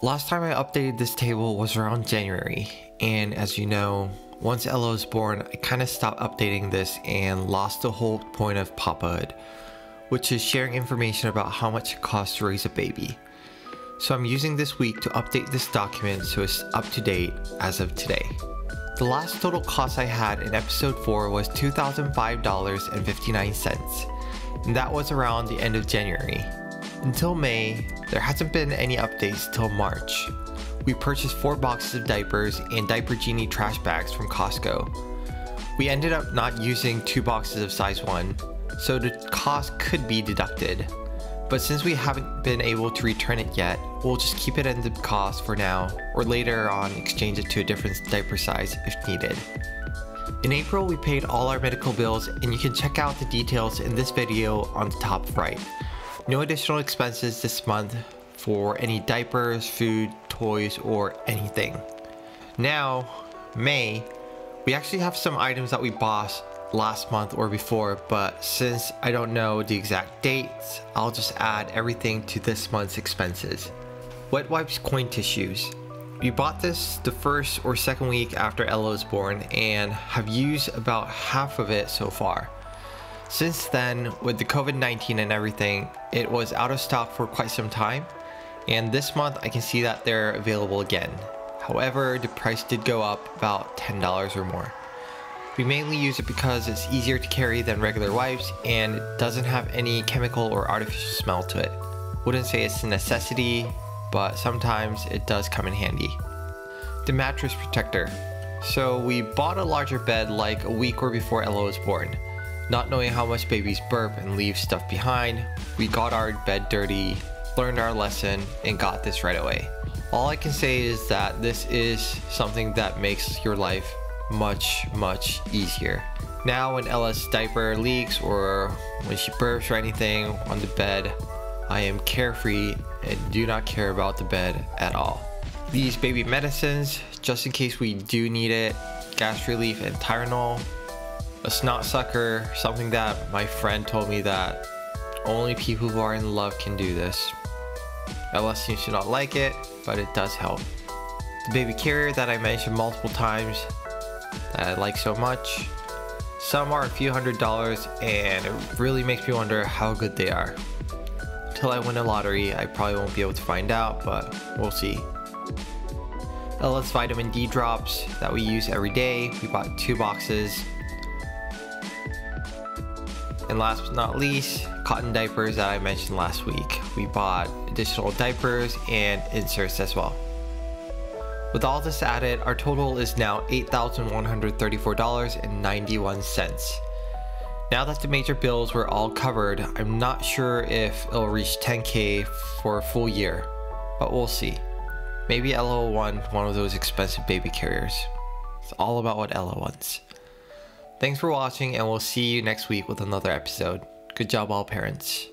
Last time I updated this table was around January, and as you know, once Ella was born, I kind of stopped updating this and lost the whole point of papahood, which is sharing information about how much it costs to raise a baby. So I'm using this week to update this document so it's up to date as of today. The last total cost I had in episode 4 was $2,005.59, and that was around the end of January. Until May, there hasn't been any updates till March. We purchased 4 boxes of diapers and Diaper Genie trash bags from Costco. We ended up not using 2 boxes of size 1, so the cost could be deducted. But since we haven't been able to return it yet, we'll just keep it in the cost for now, or later on exchange it to a different diaper size if needed. In April, we paid all our medical bills and you can check out the details in this video on the top right. No additional expenses this month for any diapers, food, toys, or anything. Now, May, we actually have some items that we bought last month or before, but since I don't know the exact dates, I'll just add everything to this month's expenses. Wet wipes coin tissues. We bought this the first or second week after Ella was born and have used about half of it so far. Since then, with the COVID-19 and everything, it was out of stock for quite some time, and this month I can see that they're available again. However, the price did go up about $10 or more. We mainly use it because it's easier to carry than regular wipes and it doesn't have any chemical or artificial smell to it. Wouldn't say it's a necessity, but sometimes it does come in handy. The mattress protector. So we bought a larger bed like a week or before Ella was born. Not knowing how much babies burp and leave stuff behind, we got our bed dirty, learned our lesson, and got this right away. All I can say is that this is something that makes your life much, much easier. Now when Ella's diaper leaks or when she burps or anything on the bed, I am carefree and do not care about the bed at all. These baby medicines, just in case we do need it, gas relief and Tylenol, a snot sucker, something that my friend told me that only people who are in love can do this. Ella seems to not like it, but it does help. The baby carrier that I mentioned multiple times that I like so much. Some are a few hundred dollars and it really makes me wonder how good they are. Until I win a lottery, I probably won't be able to find out, but we'll see. Ella's vitamin D drops that we use every day. We bought two boxes and last but not least, cotton diapers that I mentioned last week. We bought additional diapers and inserts as well. With all this added, our total is now $8,134.91. Now that the major bills were all covered, I'm not sure if it'll reach 10k for a full year, but we'll see. Maybe Ella will want one of those expensive baby carriers. It's all about what Ella wants. Thanks for watching and we'll see you next week with another episode. Good job all parents.